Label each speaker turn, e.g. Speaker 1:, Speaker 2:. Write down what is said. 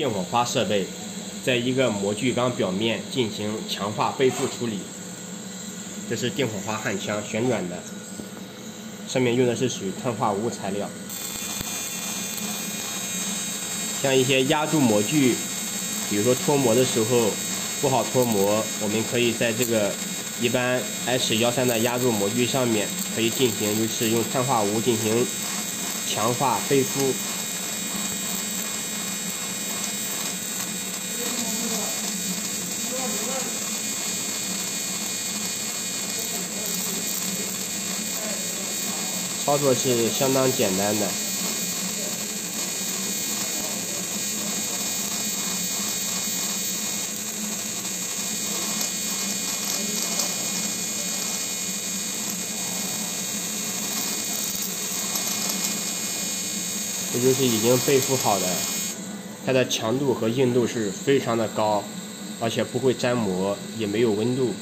Speaker 1: 电火花设备，在一个模具钢表面进行强化背负处理。这是电火花焊枪，旋转的，上面用的是属于碳化钨材料。像一些压铸模具，比如说脱模的时候不好脱模，我们可以在这个一般 H 幺三的压铸模具上面，可以进行就是用碳化钨进行强化背负。操作是相当简单的。这就是已经背负好的，它的强度和硬度是非常的高，而且不会粘膜，也没有温度。